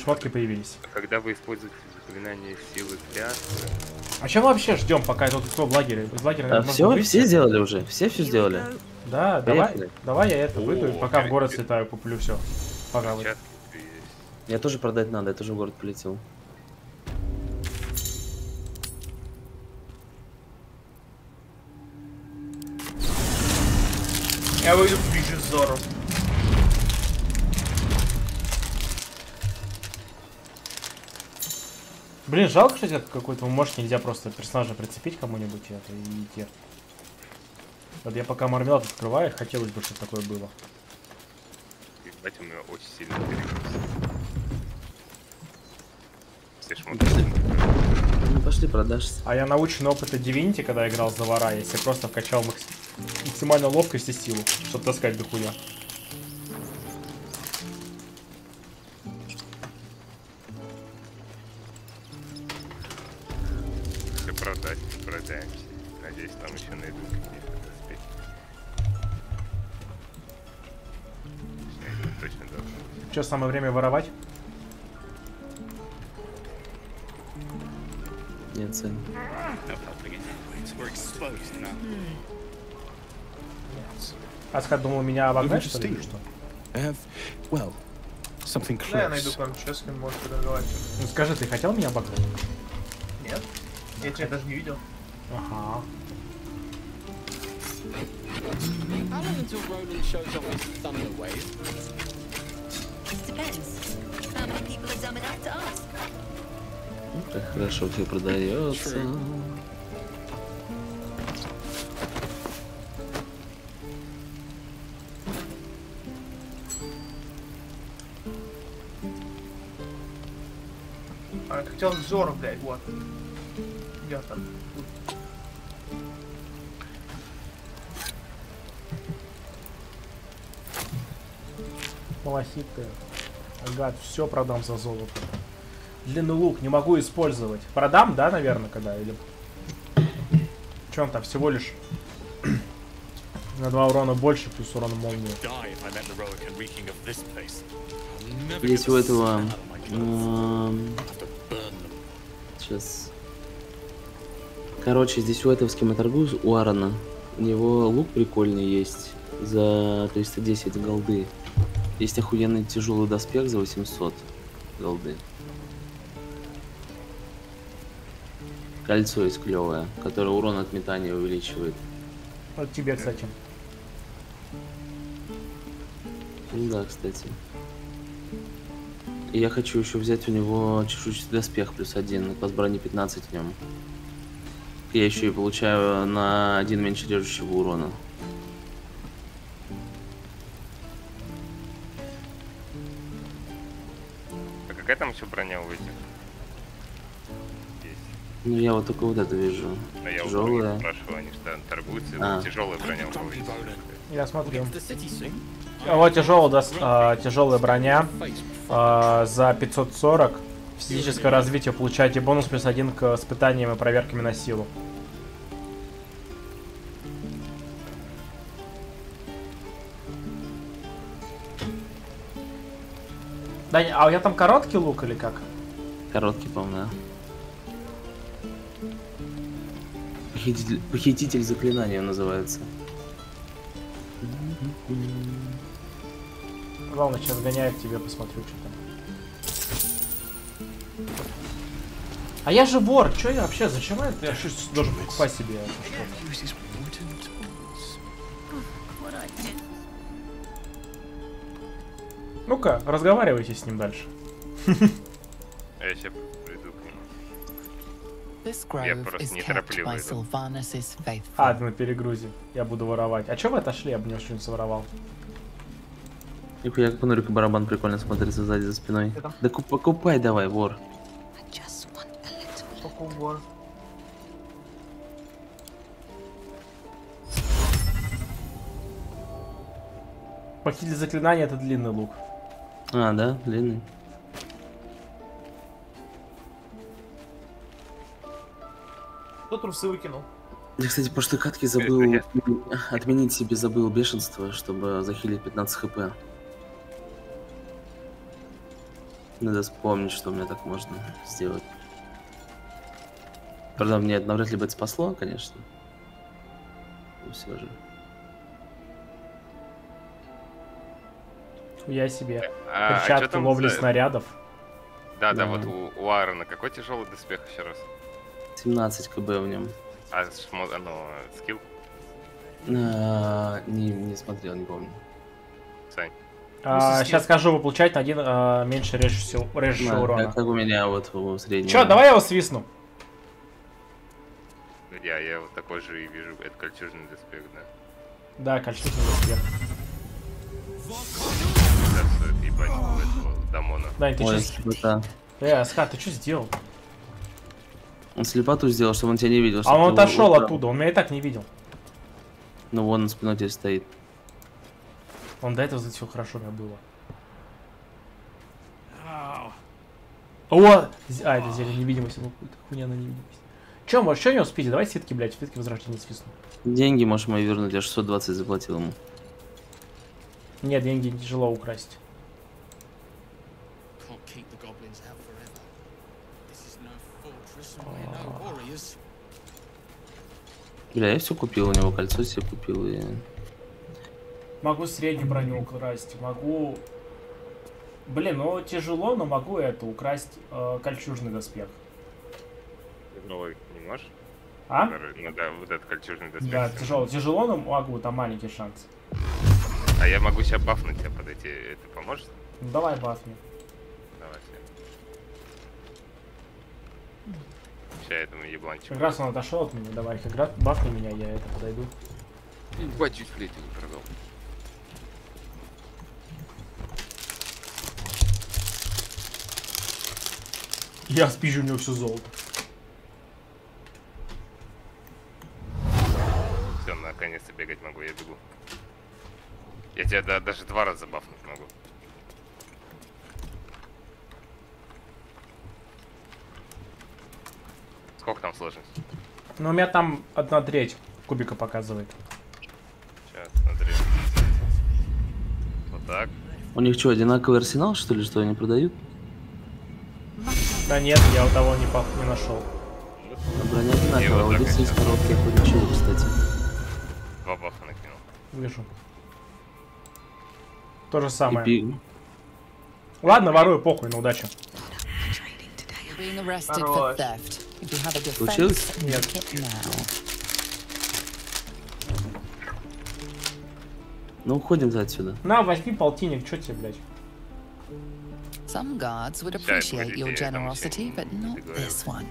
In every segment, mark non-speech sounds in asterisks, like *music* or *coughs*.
шмотки появились. Когда вы используете заклинание силы клятвы, А чем вообще ждем, пока тут кто в лагере? В лагере, А все, выйти? все сделали уже, все все сделали. Да, давай, Поехали. давай я это выйду, О, пока в город слетаю, куплю все. Пока вы. Я тоже продать надо, я тоже в город полетел. Я выйду в Вижизору. Блин, жалко, что как какой-то может нельзя просто персонажа прицепить кому-нибудь и это и идти. Вот я пока мармелад открываю, хотелось бы, чтобы такое было. Ебать, у меня очень сильно шмотки. Ну пошли продашься. А я научен опыта Divinity, когда играл за вора, себе просто вкачал макс- максимально ловкость и силу, чтобы таскать дохуя. Все Что, самое время воровать? Нет цен. Аскар думал меня обогнать, что ли, или что? Have, well, something Да, я найду close. пару человек, с кем может торговать. Ну скажи, ты хотел меня обогнать? Нет? Я тебя даже не видел. Ага. How long until Roland shows off his thunder wave? Ну, Как хорошо все продается. А, я хотел Зору, блядь, вот. Где он там? Малахит ты. Агат, все продам за золото. Длинный лук не могу использовать. Продам, да, наверное, когда? Или... Че он там, всего лишь *clears throat* на два урона больше, плюс урон молнии. Есть у этого... Сейчас. Короче, здесь у этого, с кем я торгую, у Аарона. У него лук прикольный есть за 310 голды. Есть охуенный тяжелый доспех за 800 голды. Кольцо есть клевое, которое урон от метания увеличивает. Вот тебе, кстати. Ну да, кстати. И я хочу еще взять у него чешуйчатый доспех плюс один, класс брони 15 в нем. Я еще и получаю на один меньше режущего урона. Какая там еще броня у этих? Есть. Ну я вот только вот это вижу. А я Тяжелая. спрашиваю, они что, торгуются? А. Тяжелая броня у есть? Я смотрю. А Вот тяжелая, дос- а, тяжелая броня а, за 540. Физическое развитие получаете бонус плюс один к испытаниям и проверками на силу. Да, а у меня там короткий лук или как? Короткий, по-моему, да. Похититель, похититель заклинания называется. Ладно, сейчас гоняю к тебе, посмотрю, что там. А я же вор, что я вообще, зачем я, я должен покупать себе что-то? Ну-ка, разговаривайте с ним дальше. А я сейчас приду к нему. Я просто не тороплю. А, ты на перегрузе. Я буду воровать. А чё вы отошли? Я бы мне что-нибудь своровал. Нихуя, как понурик барабан прикольно смотрится сзади за спиной. Да куп- покупай давай, вор. Похититель заклинания это длинный лук. А, да, длинный. Кто трусы выкинул? Я, кстати, в прошлой катке забыл отменить себе забыл бешенство, чтобы захилить 15 хп. Надо вспомнить, что мне так можно сделать. Правда, мне это навряд ли бы это спасло, конечно. Но все же. Я себе. А, а Перчатки там ловли за- снарядов. Да, да, Да. вот у, у Аарона какой тяжелый доспех еще раз? 17 кб в нем. А шмо... а, ну, скилл, А, не, не смотрел, не помню. Сань. А, сейчас скажу, вы получаете на один а, меньше режущего, режущего Да, урона. как, как у меня вот у среднего. Че, давай я его свистну. Я, я вот такой же и вижу, это кольчужный доспех, да. Да, кольчужный доспех. Ебать у этого Дамона. Да, ты Ой, сейчас... слепота. Э, Аскар, ты что сделал? Он слепоту сделал, чтобы он тебя не видел. А он отошел оттуда, он меня и так не видел. Ну вон он спиной тебе стоит. Он до этого все хорошо у меня было. О! А, это зелье невидимости. Ну, хуйня на невидимость. Че, может, что не успеете? Давай ситки, блядь, ситки возрождения свистну. Деньги можешь мои вернуть, я 620 заплатил ему. Нет, деньги тяжело украсть. Can't keep the goblins out forever. This is no fortress, and we're no warriors. Бля, я все купил, у него кольцо себе купил и... Могу среднюю броню украсть, могу... Блин, ну тяжело, но могу это украсть э, кольчужный доспех. Тяжелый не можешь? А? Ну да, вот этот кольчужный доспех. Да, тяжело. Тяжело, но могу, там маленький шанс. А я могу сейчас бафнуть тебя подойти, это поможет? Ну давай бафни. Давай я этому ебланчику. Как раз он отошел от меня, давай, как раз бафни меня, я это подойду. Ебать, чуть флейту не продал. Я спижу у него все золото. Все, наконец-то бегать могу, я бегу. Я тебя да- даже два раза бафнуть могу. Сколько там сложность? Ну у меня там одна треть кубика показывает. Сейчас, смотри. Вот так. У них что, одинаковый арсенал, что ли, что они продают? Да нет, я у того не, пох- не нашел. А броня И одинаковая, вот а здесь есть вот. короткие охотничьи, кстати. Два бафа накинул. Вижу. То же И самое. пи- Ладно, ворую, похуй, на удачу. Хорош. Defense, Нет. Ну, уходим-то отсюда. На, возьми полтинник, чё тебе, блядь? Some guards would appreciate your generosity, but not this one.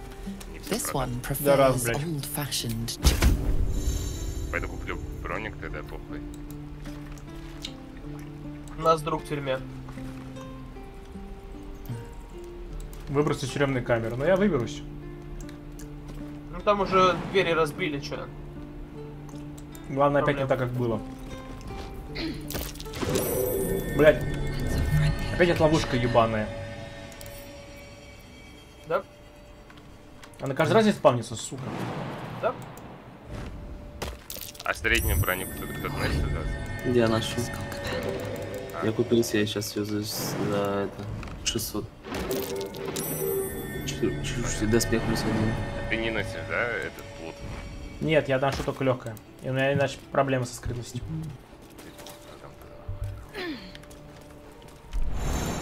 This one prefers old-fashioned Пойду куплю броник тогда, похуй. У нас друг в тюрьме. Выбросить из тюремной камеры. Но я выберусь. Ну там уже двери разбили, чё. Главное, опять не так, как было. Блять, опять эта ловушка ебаная. Да? Она каждый раз здесь спавнится, сука. Да? А среднюю броню кто-то, что даст? Я ношу. Я купил себе сейчас ее за, за это, 600. Чуть- чуть- Доспех плюс один. Ты не носишь, да, этот плут? Нет, я ношу только легкое. И у меня иначе проблемы со скрытностью.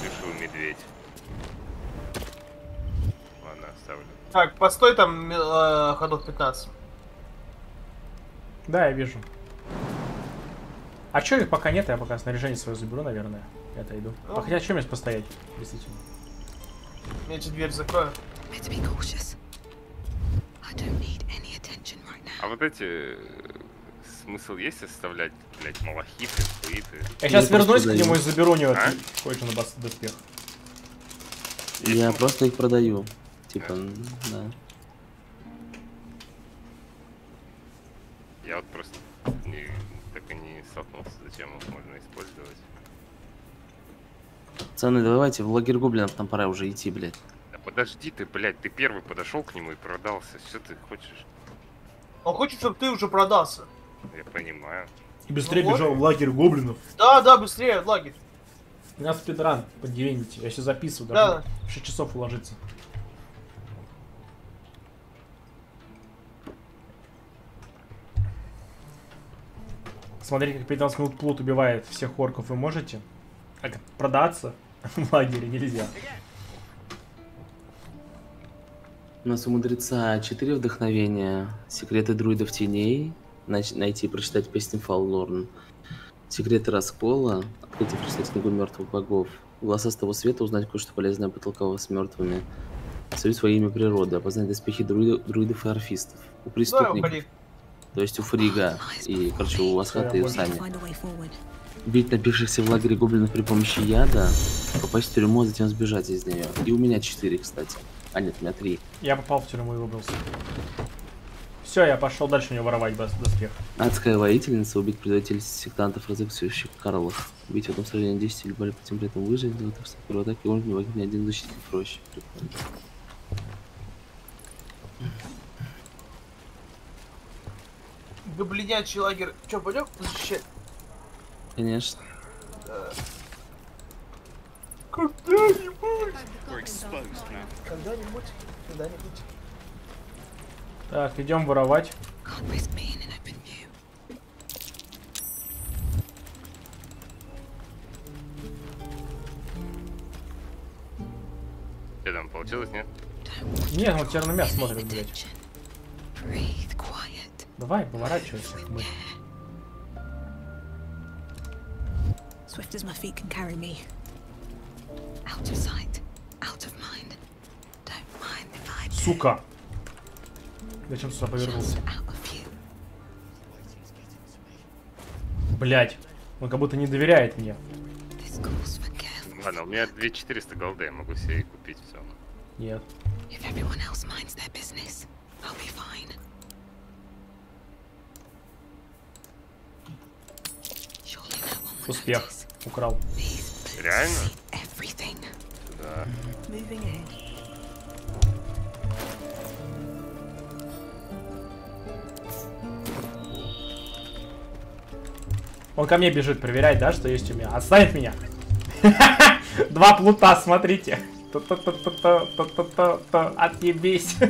Дешевый медведь. Ладно, оставлю. Так, постой там э, ходов 15. Да, я вижу. А чё их пока нет, я пока снаряжение свое заберу, наверное. Я отойду. Ну. А хотя чем здесь постоять, действительно. Я эти дверь закрою. Better be cautious. А вот эти... э, Смысл есть оставлять, блядь, малахиты, флиты? Я сейчас вернусь к нему и заберу у него А? кое-что на бас- доспех. Я просто их продаю. Типа, м, да. Я вот просто не, так и не столкнулся, зачем их можно использовать. Пацаны, давайте в лагерь гоблинов нам пора уже идти, блядь. Подожди ты, блядь, ты первый подошел к нему и продался. Что ты хочешь? Он хочет, чтобы ты уже продался. Я понимаю. И быстрее Ну вот. бежал в лагерь гоблинов. Да, да, быстрее, в лагерь. У нас спидран по Divinity. Я сейчас записываю, Да. даже 6 часов уложиться. Смотри, как 15 минут плут убивает всех орков. Вы можете? А продаться *laughs* в лагере нельзя. У нас у мудреца 4 вдохновения. Секреты друидов теней. Нач- найти и прочитать песни Фаллорн. Секреты раскола. Открыть и прочитать книгу мертвых богов. Голоса с того света. Узнать кое-что полезное потолкового с мертвыми. Союз во имя природы. Опознать доспехи друида- друидов и орфистов. У преступников. То есть у Фрига и, короче, у Асхата и у Сани. Убить напившихся в лагере гоблинов при помощи яда, попасть в тюрьму, а затем сбежать из нее. И у меня 4, кстати. А нет, у меня 3. Я попал в тюрьму и выбрался. Все, я пошел дальше у него воровать дос- доспех. Адская воительница, убить предателей сектантов, разыгрывающих Карлов. Убить в этом сражении 10 или более, потом при этом выжить, до этого в первой атаке он не возьмет ни один защитник проще. Прикольно. Гоблинячий лагерь. Че, пойдем защищать? Конечно. Когда-нибудь. We're exposed now. Когда-нибудь. Когда-нибудь. Так, идем воровать. Что там, получилось, нет? Нет, он тебя на мясо смотрит, блядь. Давай, поворачивайся. Мы- Swift as my feet can carry me. Out of sight. Out of mind. Don't mind if I do. Сука! Зачем сюда повернулся? Блять, он как будто не доверяет мне. Ладно, у меня 2400 голды, я могу себе купить все. Нет. If everyone else minds Он ко мне бежит проверять, да, что есть у меня. Отстанет меня. *laughs* Два плута, смотрите. Отъебись. *laughs*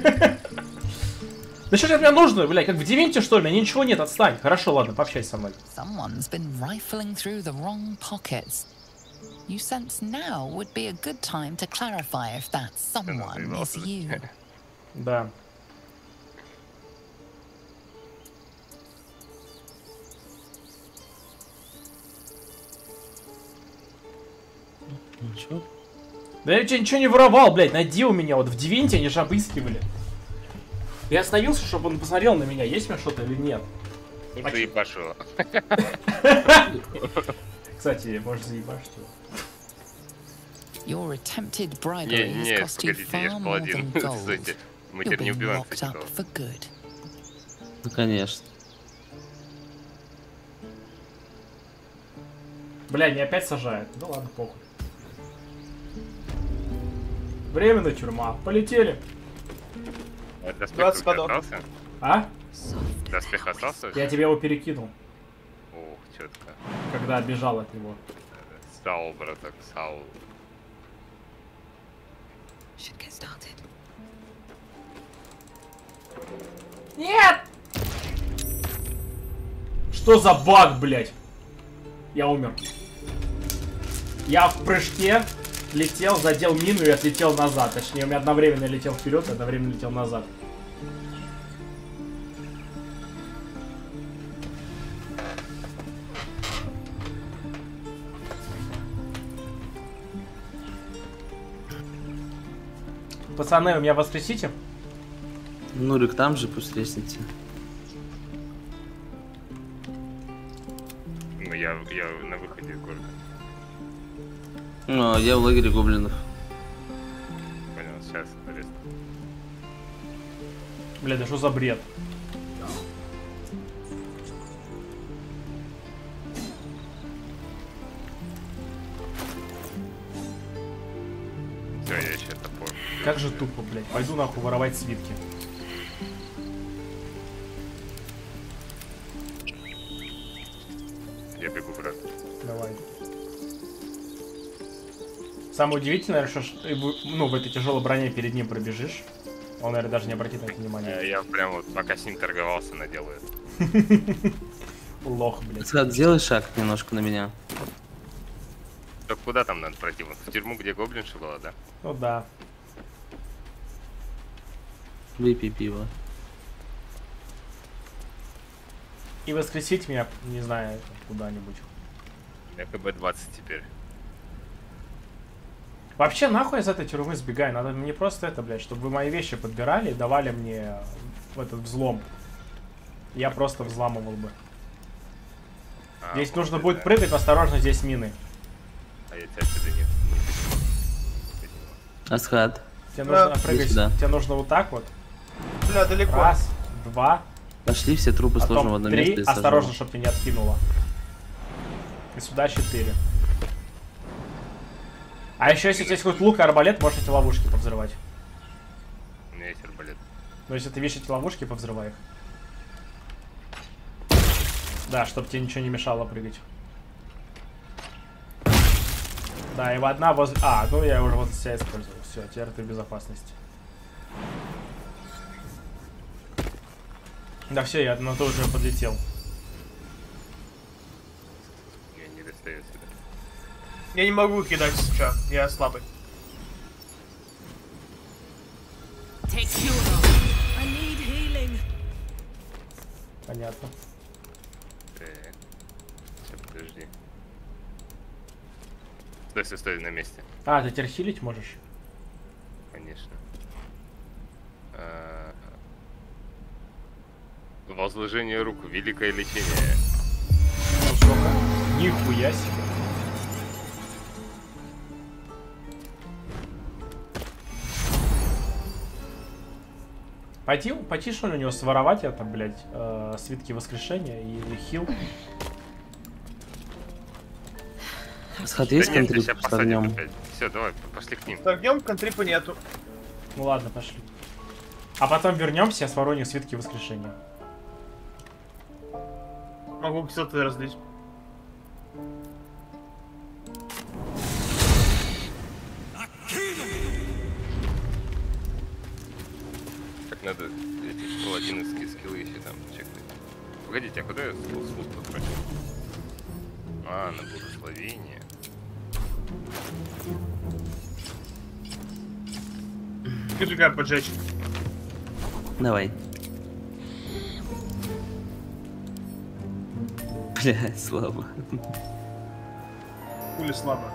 Да что же от меня нужно, блядь, как в Дивинте, что ли? У меня ничего нет, отстань. Хорошо, ладно, пообщайся со мной. Someone's been rifling through the wrong pockets. You sense now would be a good time to clarify if that someone is you. Да. Чё? Да я тебе ничего не воровал, блядь, найди у меня, вот в Дивинте они же обыскивали. Я остановился, чтобы он посмотрел на меня, есть у меня что-то или нет. Ну ты ебашу. *laughs* Кстати, может заебашь его. Your attempted Не, bribery has не, cost you far more than gold. Мы теперь не убиваем locked кстати, up кого. for good. Ну конечно. Бля, не опять сажает. Ну ладно, похуй. Временная тюрьма. Полетели. Доспех 20 у тебя ходов. остался? А? Доспех остался? Я тебе его перекинул, Ух, четко. когда бежал от него. Саул, браток, Саул. started. Нет! Что за баг, блядь? Я умер. Я в прыжке летел, задел мину и отлетел назад. Точнее, у меня одновременно летел вперед, одновременно летел назад. Пацаны, вы меня воскресите? Нурик там же, пусть лестницы. Ну, я, я на выходе из города. Ну, а я в лагере гоблинов. Понял, сейчас, арест. Бля, да что за бред? Все, я еще топор. Как же тупо, блядь. Пойду нахуй воровать свитки. Самое удивительное, что ну, в этой тяжелой броне перед ним пробежишь. Он, наверное, даже не обратит на это Э, внимания. Я прям вот пока с ним торговался, наделаю. *laughs* Лох, блядь. Асхат, сделай шаг немножко на меня. Так куда там надо пройти? Вот в тюрьму, где гоблинша была, да? Ну да. Выпей пиво. И воскресить меня, не знаю, куда-нибудь. Я КБ-20 теперь. Вообще, нахуй из этой тюрьмы сбегай. Надо мне просто это, блядь, чтобы вы мои вещи подбирали и давали мне в этот взлом. Я просто взламывал бы. А, Здесь вот нужно будет да. прыгать, но осторожно, здесь мины. А я тебя отсюда не... Асхат, Тебе Да. нужно прыгать. сюда. Тебе нужно вот так вот. Бля, далеко. Раз, два, пошли все трупы сложим в одно три. место. Осторожно, чтобы тебя не откинуло. И сюда четыре. А еще, если у тебя есть хоть лук и арбалет, можешь эти ловушки повзрывать. У меня есть арбалет. Но если ты видишь эти ловушки, повзрывай их. Да, чтобы тебе ничего не мешало прыгать. Да, и одна возле... А, ну я уже возле себя использовал. Все, теперь ты в безопасности. Да все, я на то уже подлетел. Я не достаю сюда. Я не могу кидать сейчас, я слабый. Take cure. I need healing. Понятно. Так. Сейчас, подожди. Стой, стой, стой, на месте. А, ты теперь хилить можешь? Конечно. А, Возложение рук, великое лечение. Ну, сколько? Нихуя себе. Пойти, пойти что ли у него своровать это, блядь, э, свитки воскрешения и хил. Асхат, Да с посадим огнем? опять. Все, давай, пошли к ним. С огнем контрипа нету. Ну ладно, пошли. А потом вернемся, я них свитки воскрешения. Могу кислоты разлить. Так надо эти паладинские скиллы еще там чекнуть. Погодите, а куда я скилл слуг потратил? А, на благословение. Скажи, как поджечь. Давай. Блядь, слабо. Хули слабо.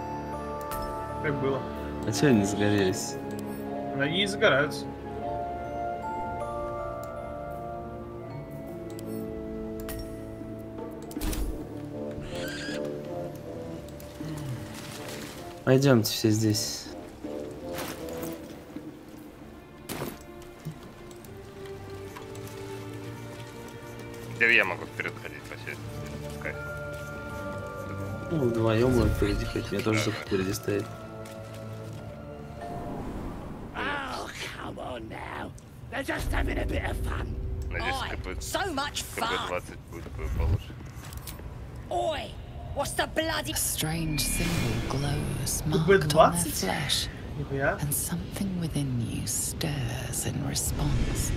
Как было. А чё они загорелись? Они и загораются. Пойдемте все здесь. Теперь я могу вперед ходить вообще. Ну, вдвоем будем впереди ходить. Мне тоже впереди стоит. A strange symbol glows marked on their B20? flesh, Нихуя. and something within you stirs in response.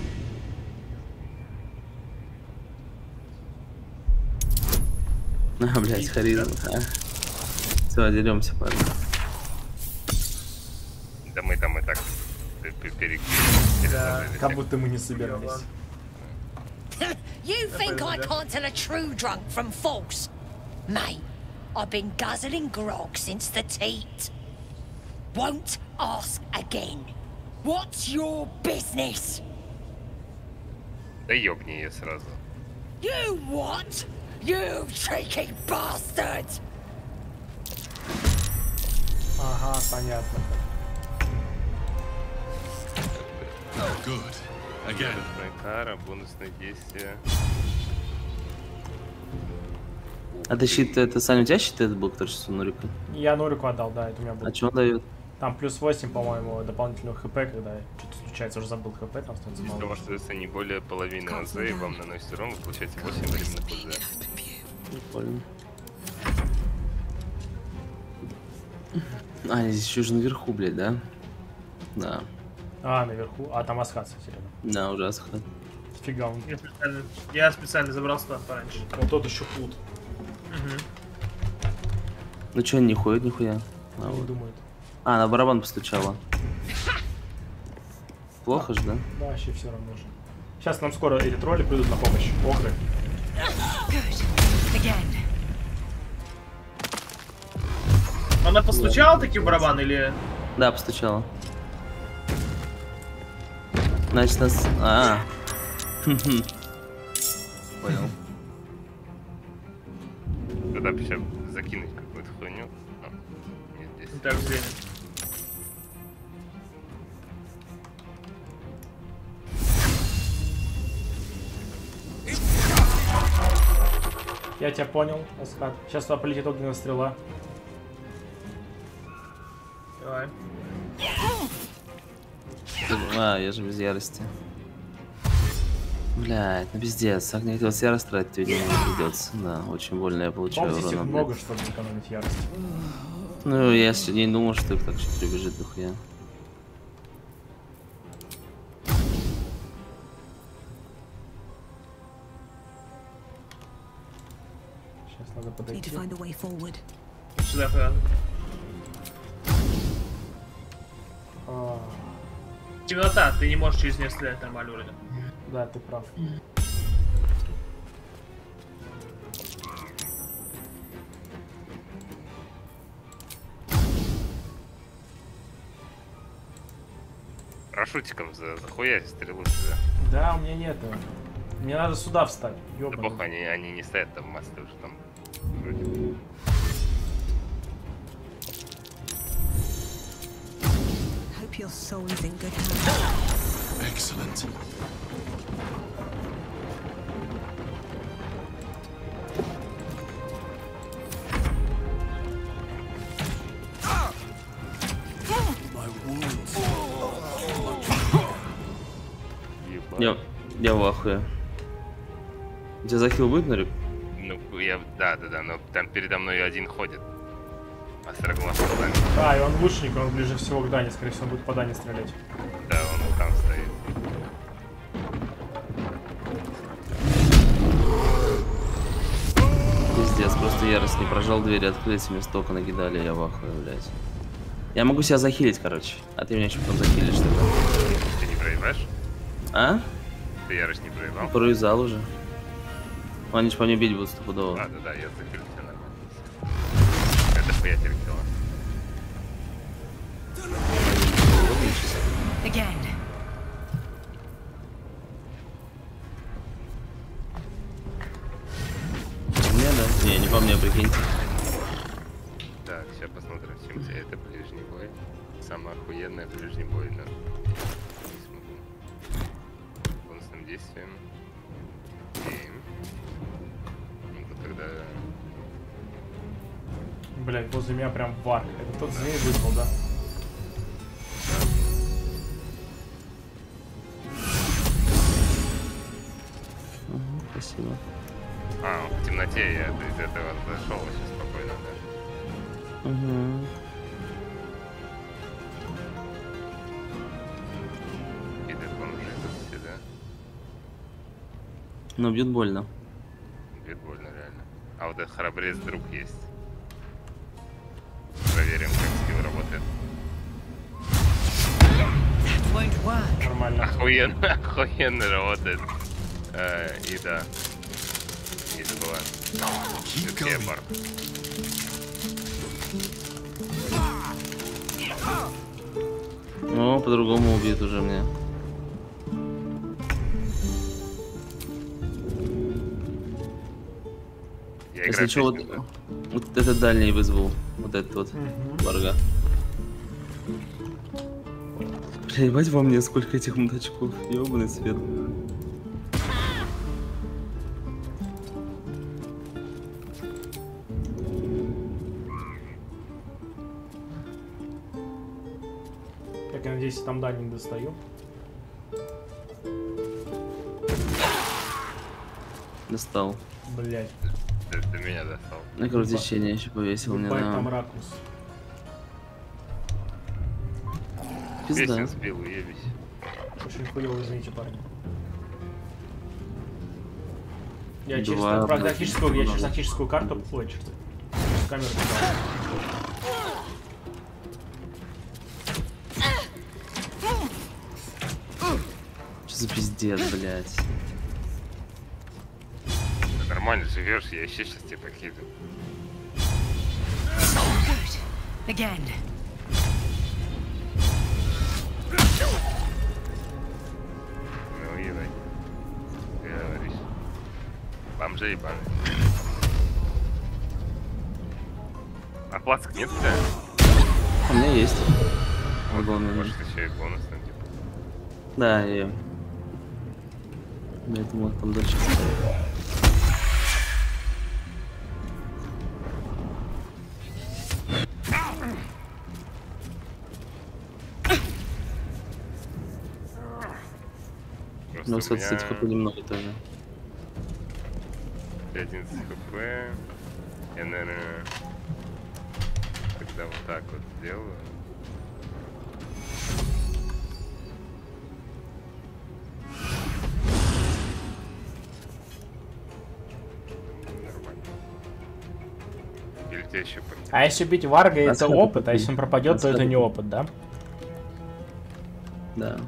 А, блядь, харизма. А. Все, деремся, парни. Да мы там и так пе- пе- пере- Да. пересажали Как всех. будто мы не собирались. You think I can't tell a true drunk from false? Mate, I've been guzzling grog since the teat. Won't ask again. What's your business? Да ёбни ее сразу. You what? You cheeky bastard! Ага, понятно. Good. Again. Бонусная кара, бонусное действие. А ты щит, это, Саня, у тебя щит этот был, который сейчас у Нурика? Я Норику отдал, да, это у меня был. А что он дает? Там плюс 8, по-моему, дополнительного хп, когда что-то случается, уже забыл хп, там становится Если у мало. вас остается не более половины АЗ, и вам наносит урон, вы получаете 8 временных УЗ. Прикольно. А, они здесь еще же наверху, блядь, да? Да. А, наверху. А, там Асхат, кстати, рядом. Да, уже Асхат. Фига он. Я специально, я специально забрался туда пораньше. Вот тот еще пут. Мгм. Ну они не ходят нихуя? А, вот. думает. А, на барабан постучала. Плохо же, да? Да, вообще все равно же. Сейчас нам скоро эти тролли придут на помощь. Again. Она постучала таки в барабан или... Да, постучала. Значит, нас... А. Хм-хм. *laughs* Понял. Туда бы сейчас закинуть какую-то хуйню. А, Нет, здесь. Так время. Я тебя понял, Асхат. Сейчас туда полетит огненная стрела. Давай. А, я же без ярости. Блять, ну пиздец, огнетелс ярость тратить видимо не придется. Да, очень больно я получаю Помните, урона. много, блядь. чтобы экономить ярость. Ну, я сегодня не думал, что их так еще прибежит дохуя. Сейчас надо Need to подойти. find a way forward. Сюда куда А, Темнота, ты не можешь через нее стрелять нормально вроде. Да, ты прав. Парашютиком за, захуя стрелу сюда. Да, у меня нет. его. Мне надо сюда встать. Да похуй, они, они не стоят там мосты уже там. Вроде бы. Я, в ахуе. У тебя захил будет, Нурик? Ну, я, да, да, да, но там передо мной один ходит. Остроглазый план. Да, и он лучник, он ближе всего к Дане, скорее всего, будет по Дане стрелять. Да, он вот там стоит. Пиздец, просто ярость не прожал двери, открылись, мне столько накидали, я в ахуе, блядь. Я могу себя захилить, короче. А ты меня еще потом захилишь тогда. Ты не проебаешь? А? Ты ярость не проебал? Провязал уже. Они же по мне бить будут стопудово. А, да, да, я захилю тебя нормально. Это хуя терпела. Again. Прям вар. Это тот змей вызвал, да? Мгм, Спасибо. А, в темноте я из этого зашел сейчас спокойно, да. Угу. Да? Но бьют больно. Бьет больно, реально. А вот этот храбрец друг есть. Нормально. Охуенно, *laughs* охуенно работает. Э, и да. Это была Кебар. Ну, по-другому убьют уже мне. Я Если что, вот, вот этот дальний вызвал. Вот этот вот. Мгм. Варга. Бля, ебать во мне сколько этих мудачков. Ёбаный свет. Как я надеюсь, там Дани не достаю. Достал. Блять. До, до меня достал. На кровотечение еще повесил мне Ебать на... там ракурс. Пизда. Песен сбил, уебись. Очень хуёво, извините, парни. Я через, Два, я через тактическую карту, ой, через через камеру кидал. Что за пиздец, блядь. Ты Нормально живешь, я еще сейчас тебя покину. Again. Бомжей ебаный. А плацк нет у тебя? У меня есть. Вот меня. Может, еще и бонусный, типа. Да, я... Поэтому вот там дальше. Просто Ну, кстати, меня хп немного тоже. 11 хп. Я, наверное, когда вот так вот сделаю. Тебе еще А если бить Варга, это опыт, а если он пропадет, то это не опыт, да? Да.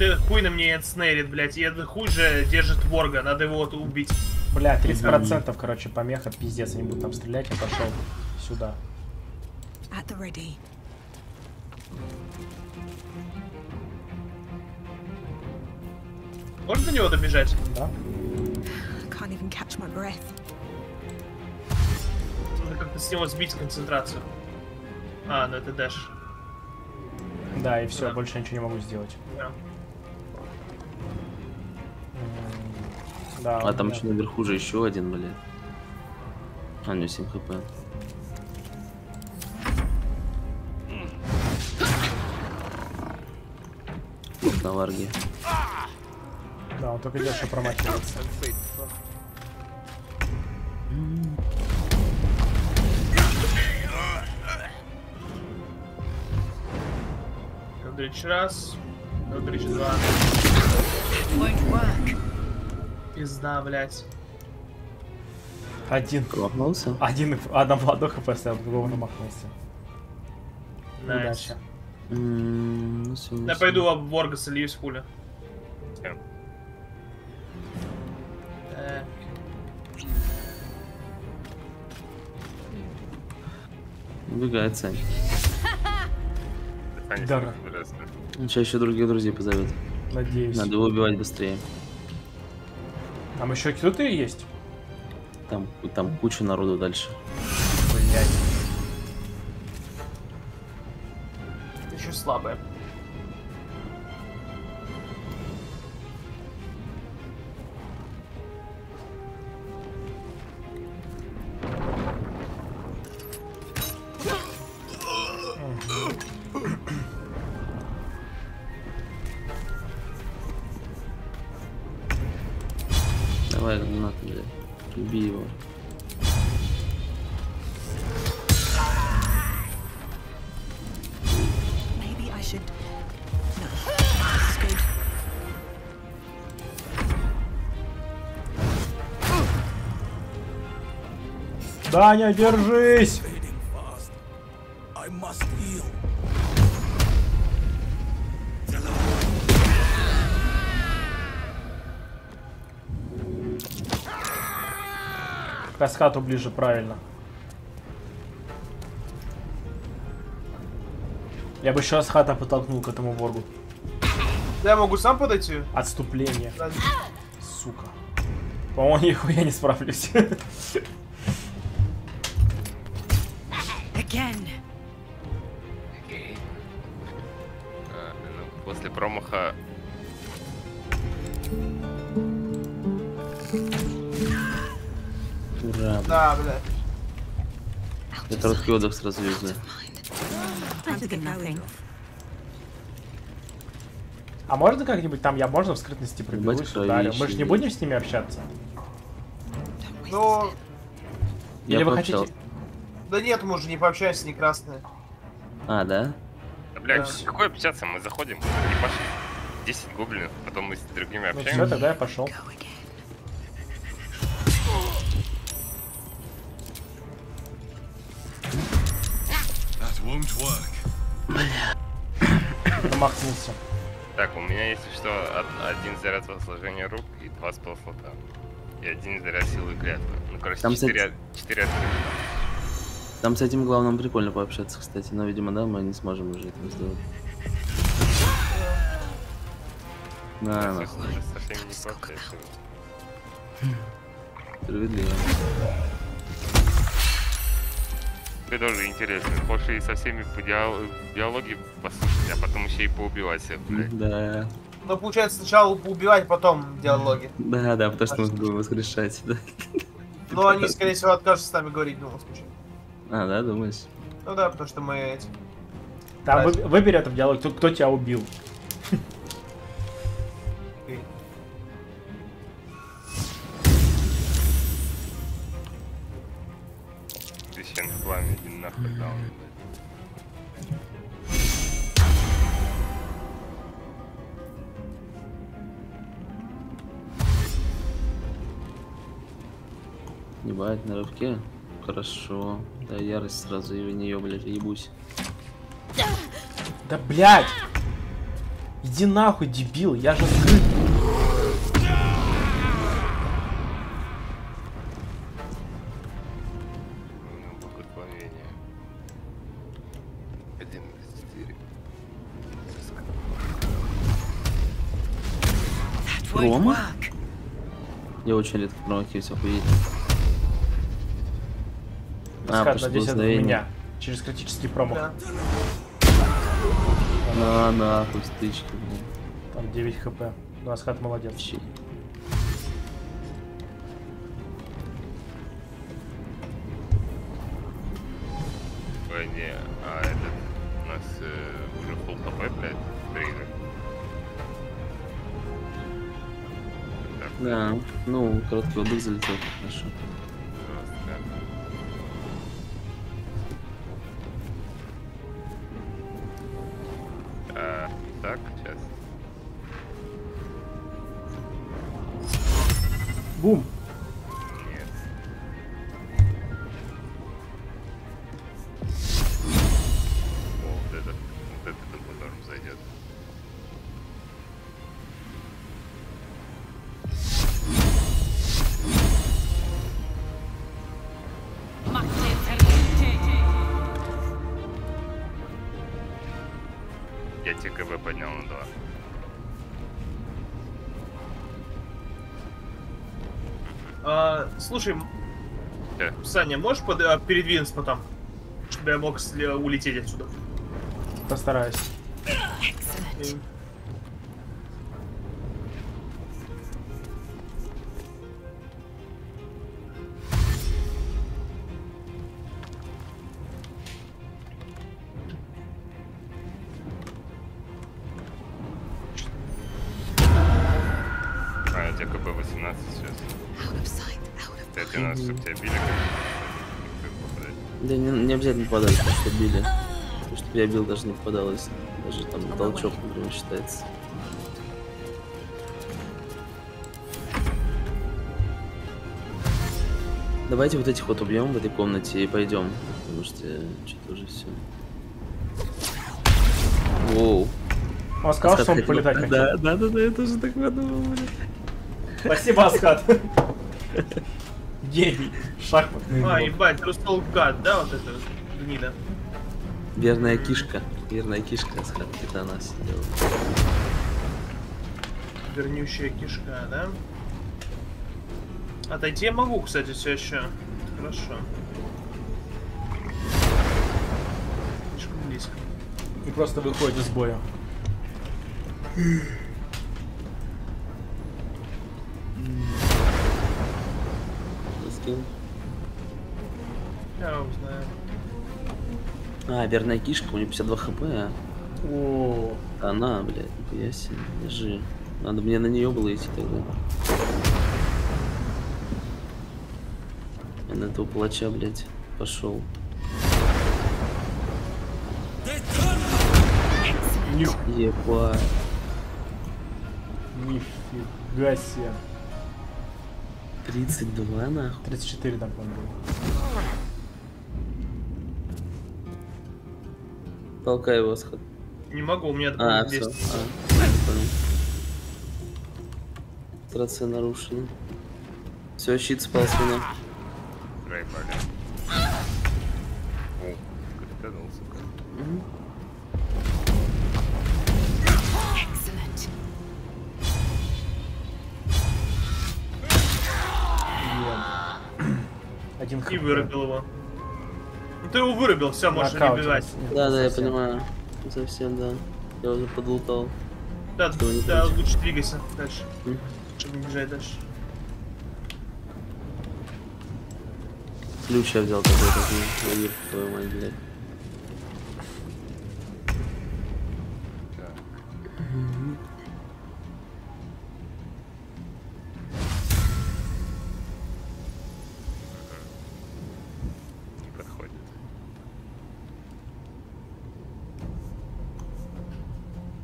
Ты хуй на мне снейрит, блядь. И этот хуй же держит ворга. Надо его вот убить. Бля, 30% короче, помеха, пиздец, они будут там стрелять, я пошел сюда. At the ready. Можно до него добежать? Да? Can't even catch my breath. Надо как-то с него сбить концентрацию. А, ну это дэш. Да, и все, Да. больше ничего не могу сделать. Да. Да, А там меня- еще наверху же еще один, блядь. А, него 7 хп. На варге. Да, он только идет, что промахивается. Элдрич раз. Элдрич два. Пизда, блядь. Один. Кровнулся? Один, одного одно хп оставил, другого намахнулся. М, Ну, Я всё. пойду об ворга сольюсь хуля. Так. Убегает Сань. Да. Он сейчас еще других друзей позовет. Надеюсь. Надо его убивать быстрее. Там еще кто-то есть? Там, там куча народу дальше. Блять. Еще слабая. Даня, держись! К ближе, правильно. Я бы еще Асхата подтолкнул к этому воргу. Да, я могу сам подойти? Отступление. Да. Сука. По-моему, *laughs* нихуя не справлюсь. *laughs* короткий отдых сразу going. А можно как-нибудь там, я можно в скрытности проберусь, Ебать, ударю? Мы же не будем с ними общаться? Ну, Я Или вы пообщался. хотите... да нет, мы уже не пообщаемся, не красные. А, да? Да, блядь, Да. какое общаться? Мы заходим, и пошли 10 гоблинов, потом мы с другими Ну все, общаемся. тогда я пошел. Замахнулся. *coughs* Так, у меня если что, од- один заряд сложения рук и два спелслота. И один заряд силы клятвы. Ну, короче, Там, четыре, четыре открыта. Там с этим главным прикольно пообщаться, кстати. Но, видимо, да, мы не сможем уже этого сделать. На, Так, нахуй. Справедливо. Ты тоже интересно. Хочешь и со всеми по диал- диалоги послушать, а потом еще и поубивать всех, блядь. Да. Ну, получается, сначала убивать, потом диалоги. Да, да, потому что мы будем воскрешать. Да. Но они, скорее всего, откажутся с нами говорить в любом случае. А, да, думаешь? Ну да, потому что мы эти... Там вы- выбери этот диалог, кто, кто тебя убил. Ебать, на рывке? Хорошо. Да, ярость сразу и в нее, блядь, ебусь. Да блядь! Иди нахуй, дебил, я же скрыт. Я очень редко промахиваюсь, охуеть. А, Скат, надеюсь, это меня. Через критический промах. Да. На, нахуй, стычки, блин. Там 9 хп. Ну, Аскат молодец. Вообще. Короткий отдых залетел, хорошо. Тебе КБ поднял на 2. А, слушай, Да. Саня, можешь под- а, передвинуться потом? Чтобы я мог улететь отсюда. Постараюсь. И- попадать, потому что били. Потому что я бил, даже не попадалось. Даже там толчок, например, считается. Давайте вот этих вот убьем в этой комнате и пойдем. Потому что что-то уже все. Воу. Он сказал, Аскат что он хотел- полетать хотел. Да, да, да, да, я тоже так подумал, блин. Спасибо, Аскат. *laughs* Гений. Шахматный А, ебать, Рустол гад, да, вот это гнида. Верная кишка. Верная кишка с капитана сидела. Вернющая кишка, да? Отойти я могу, кстати, все еще. Хорошо. Слишком близко. И просто выходит из боя. Скилл. Я узнаю. А, верная кишка, у нее 52 хп. а. О, Она, блядь, нихуя себе. Держи. Надо мне на нее было идти тогда. Я на этого палача, блядь, пошел. Ебать. нифига себе. 32 нахуй. 34 там, по-моему, было. Толкай его сход. Не могу, у меня А, все. 10. понял. Трация нарушена. Все, щит спал с меня. Один И вырубил его. Ты его вырубил, все, можешь не Нокаутил. бежать. Да, да, я понимаю. Совсем, да. Я уже подлутал. Да, не да, лучше двигайся дальше, чтобы не бежать дальше. Ключ я взял какой-то. еб твою мать, блядь.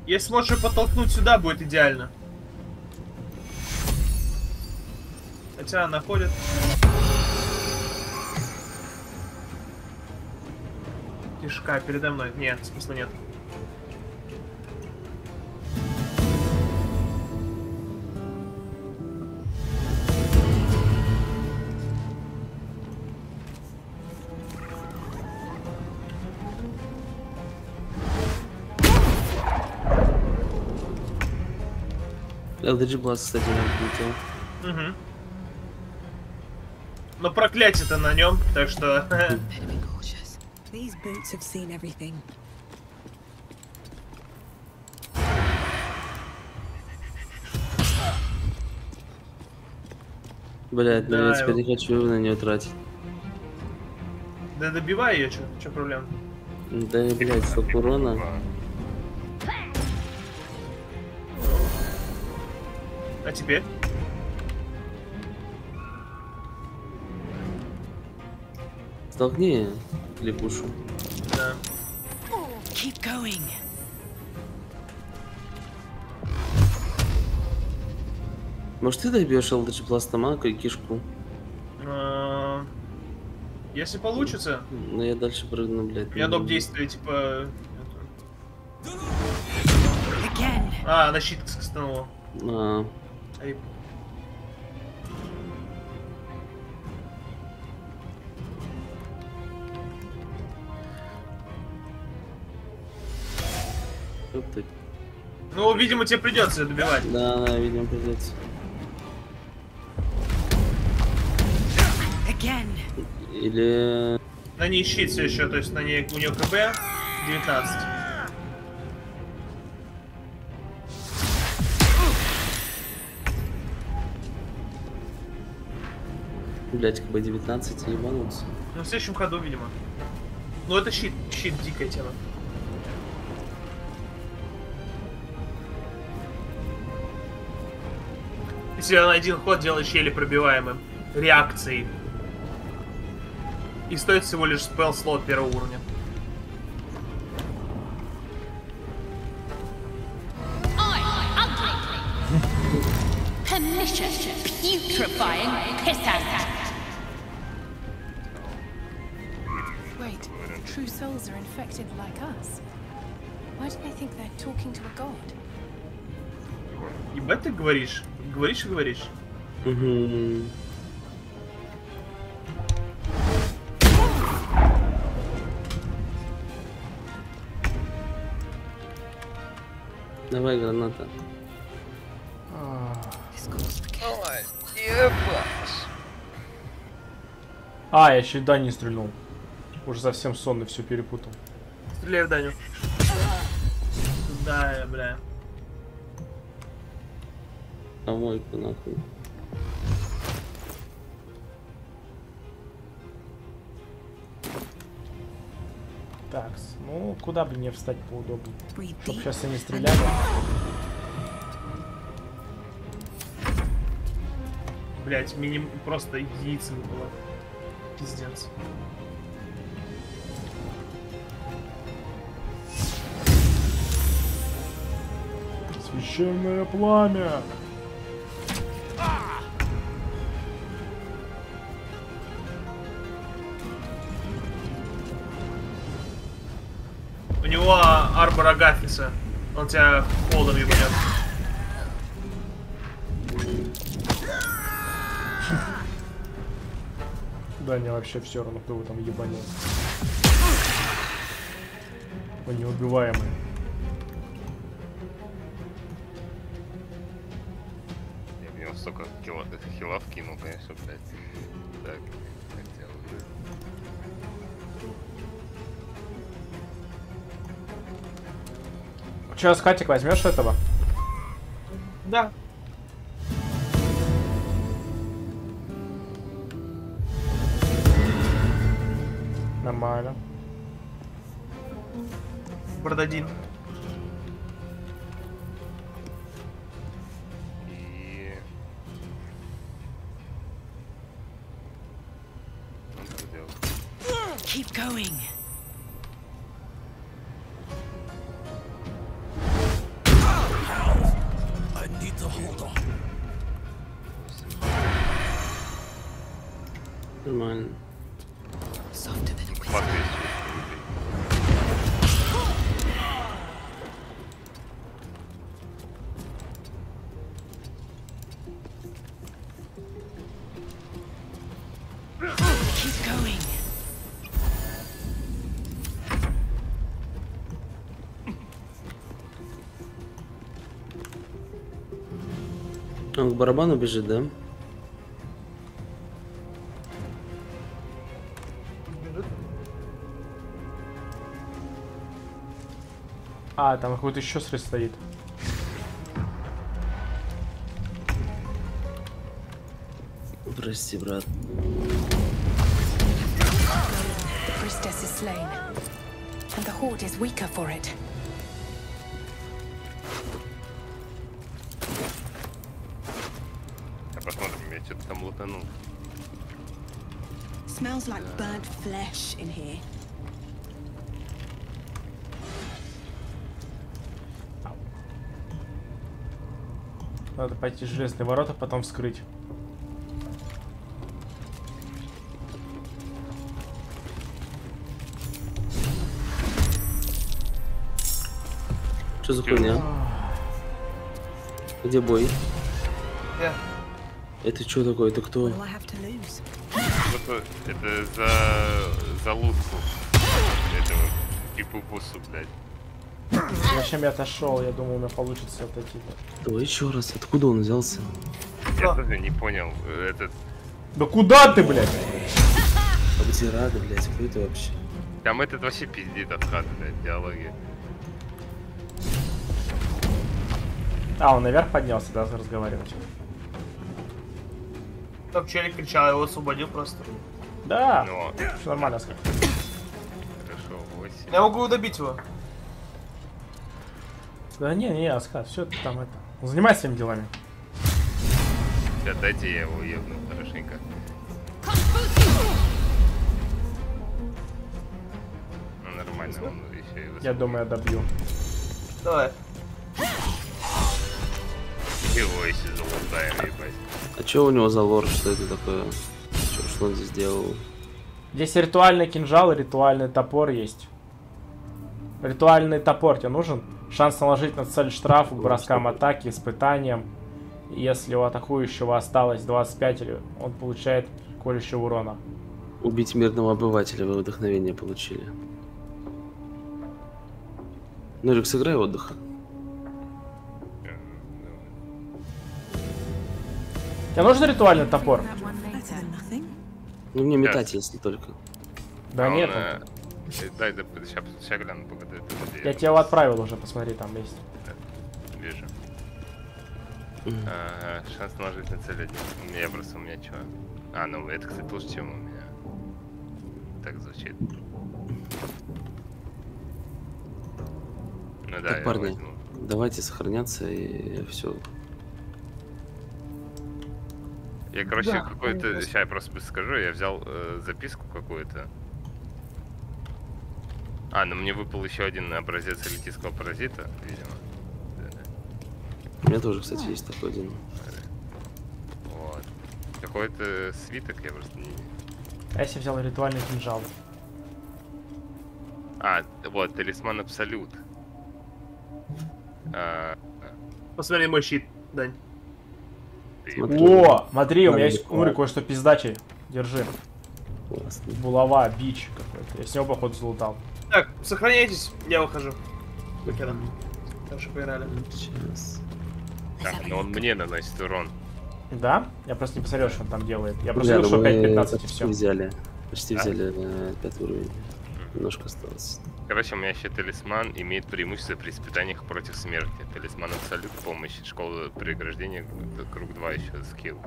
Если можешь её подтолкнуть сюда, будет идеально. Хотя она ходит. Кишка передо мной. Нет, смысла нет. LDG Blast, кстати, не отлетел. Угу. Но проклятие-то на нем, так что... *laughs* Everything. Блядь, ну Да, я теперь его- не хочу на нее тратить. Да добивай ее, что что проблем? Да, блядь, столько урона. А теперь? Столкни лягушу. Да. Keep going. Может ты добьешь LDG пластомака и кишку? А, Если получится, Ну я дальше прыгну, блядь. у меня доп действия типа... А, на щит стануло. А, Ёп ты. Ну, видимо, тебе придется добивать. Да, да, видимо, придется. Again. Или... На ней щит все еще, то есть на ней у нее КБ 19. Блять, как бы 19 ебануться. Ну, в следующем ходу, видимо. Ну, это щит, щит дикая тема. Если на один ход делаешь еле пробиваемым реакцией. И стоит всего лишь спел слот первого уровня. Pernicious, putrefying pissant. True souls are infected like us. Why do they think they're talking to a god? Ебать ты говоришь. Говоришь и говоришь. Угу. Давай, граната. А, я еще и Дани стрельнул. Уже совсем сонный, все перепутал. Стреляй в Даню. Да, бля. Помойку нахуй. Так, Ну, куда бы мне встать поудобнее? Чтоб сейчас они стреляли. Блять, миним просто единицами было. Пиздец. Священное пламя! У него армор Агафиса. Он тебя холодом ебанет. Да, мне вообще все равно, кто его там ебанет. Он неубиваемый. Столько кило, хилов кинул, конечно, блядь. Так, хотел бы. Че, скатик возьмешь этого? Да. Нормально. Бардадин. Going. Барабану бежит, да? А, там какой-то еще срез стоит. Прости, брат. The priestess is slain. And the horde is weaker for it. Я что-то там лутанул. Smells like burnt flesh in here. Надо пойти в железные ворота, потом вскрыть. Что за хуйня? Где бой? Я. Это что такое? Это кто? Вот это за... за лутку этого пипу-бусу, блядь. Зачем я отошел? Я думал, у меня получится отойти. Давай еще раз. Откуда он взялся? Я тоже не понял. Этот... Да куда ты, блядь? А где рада, блядь? Кто это вообще? Там этот вообще пиздит от хаты, блядь, диалоги. А, он наверх поднялся, да, разговаривать. Там челик кричал, я его освободил просто. Да, Но, все нормально, Скат. хорошо, 8. Я могу добить его. Да не, не, Аскат, все ты там это. Занимайся своими делами. Сейчас дайте я его ебну хорошенько. Ну, нормально, он еще и Я думаю, я добью. Давай. Его еще залутаем, ебать. А что у него за лор? Что это такое? Чё, что он здесь делал? Здесь ритуальный кинжал и ритуальный топор есть. Ритуальный топор тебе нужен? Шанс наложить на цель штраф броскам атаки, испытанием. Если у атакующего осталось 25, или он получает колющего урона. Убить мирного обывателя вы вдохновение получили. Нурик, сыграй отдыха. Тебе нужен ритуальный топор? Ну мне метать, если только. Да А нет. э, э, Дай, дай, сейчас, сейчас гляну, погоди. Я тебе его отправил уже, посмотри, там есть. Вижу. Ага, шанс наложить на цель один. У меня просто, у меня что? А, ну это, кстати, лучше, чем у меня. Так звучит. Ну да, Так, я парни, возьму. давайте сохраняться и все. Я, короче, Да, какой-то... Сейчас я просто быстро скажу. Я взял э, записку какую-то. А, ну мне выпал еще один образец элитистского паразита, видимо. У меня тоже, кстати, есть такой один. Вот. Какой-то свиток, я просто не... А если взял ритуальный кинжал? А, вот, талисман Абсолют. А, Посмотри мой щит, Дань. О, смотри, у меня есть. Ури, кое-что пиздачей. Держи. Булава, бич какой-то. Я с него, походу, залутал. Так, сохраняйтесь, я выхожу. Хорошо поиграли. Сейчас. так, но он мне наносит урон. Да? Я просто не посмотрел, что он там делает. Я просто видел, что ну мы 5-15 и почти все. взяли. Почти Да? взяли на пятый уровень. Немножко осталось. Короче, у меня еще талисман имеет преимущество при испытаниях против смерти. Талисман Абсолют, помощь, школа преграждения, круг 2 еще скилл.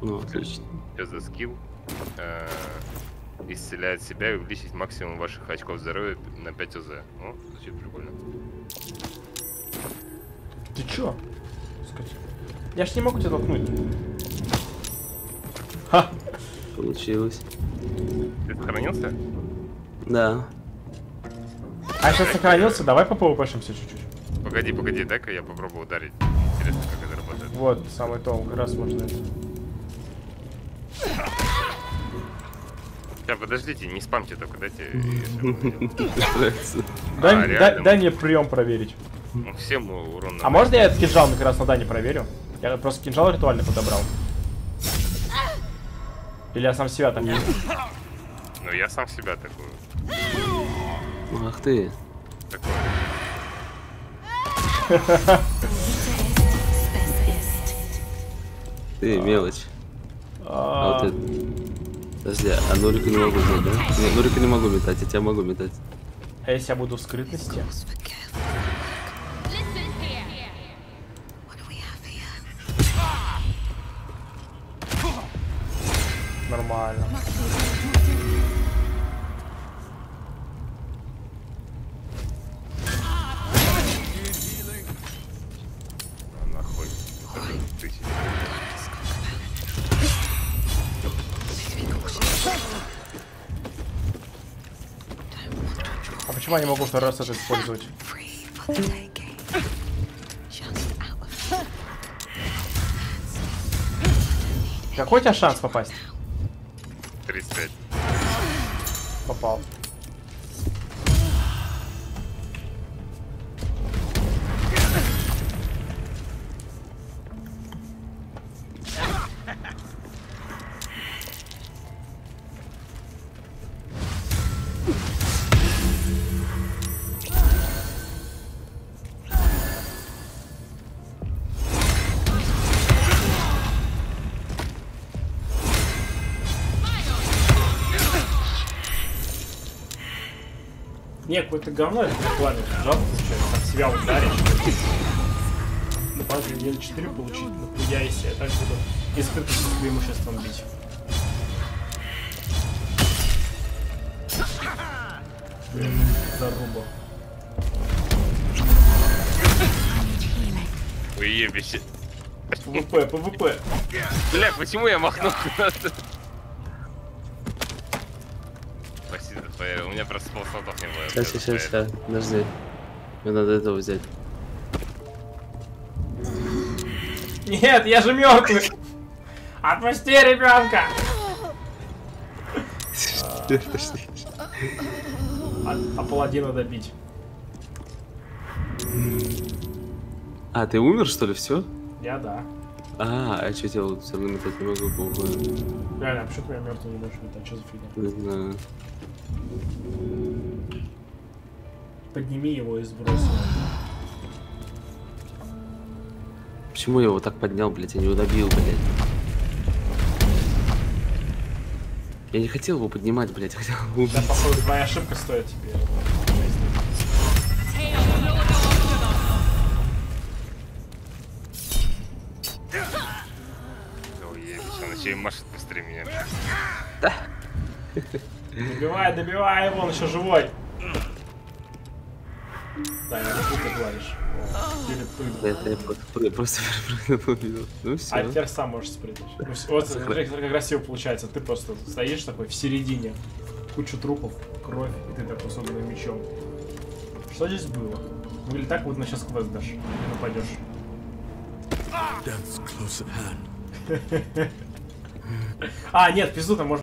Ну, отлично. Что за скилл? Э, Исцеляет себя и увеличить максимум ваших очков здоровья на 5 УЗ. О, звучит прикольно. Ты чё? Я ж не могу тебя толкнуть. Ха! Получилось. Ты сохранился? Да. А сейчас сохранился, давай по PvP-шимся чуть-чуть. Погоди, погоди, дай-ка я попробую ударить. Интересно, как это работает. Вот, самое то, как раз можно это. Сейчас, подождите, не спамьте только, дайте... *laughs* Дай, А, дай- мне прием проверить. Ну, всем урон А можно я этот кинжал как раз на Дане проверю? Я просто кинжал ритуальный подобрал. Или я сам себя так? Ну, я сам себя такую. Ах ты. Такой. Ты, мелочь. А А, вот это... Подожди, а Нурика не могу взять, да? Нет, Нурика не могу метать, я тебя могу метать. А если я буду в скрытности? Нормально. А, почему я не могу второй раз это использовать? Какой у тебя шанс попасть? Попал. Какое-то говно это рекламе. Жалко получается, так себя ударить. На базе Ел 4 получить, нахуя, если я так буду испытывать с преимуществом бить. Блин, заруба. Уебище. ПВП, ПВП. Бля, почему я махнул куда-то? Твоя. У меня просто полсотов не было. Сейчас, сейчас, сейчас, подожди. Мне надо этого взять. Нет, я же мертвый. Отпусти ребенка. А, *laughs* а паладина добить. А, ты умер, что ли, все? Я да. А, а что делать? Все равно метать не могу, похуй. Реально, а почему меня мертвый не можешь метать? Что за фигня? Не знаю. Подними его и сбрось. Почему я его так поднял, блядь? Я не его добил, блядь. Я не хотел его поднимать, блядь, хотел убить. Да, походу, твоя ошибка стоит тебе. Еще и машет быстрее меня. Добивай, добивай его, он еще живой. Да, я тут ты говоришь. Да, это я просто, *laughs* просто перепрыгнул. Ну все. А теперь сам можешь спрыгнуть. Ну, вот смотри, как красиво получается. Ты просто стоишь такой в середине, куча трупов, кровь, и ты такой с огненным мечом. Что здесь было? Ну или так вот на сейчас квест дашь, и нападешь. Death's close at hand. *laughs* А, нет, пизду там можно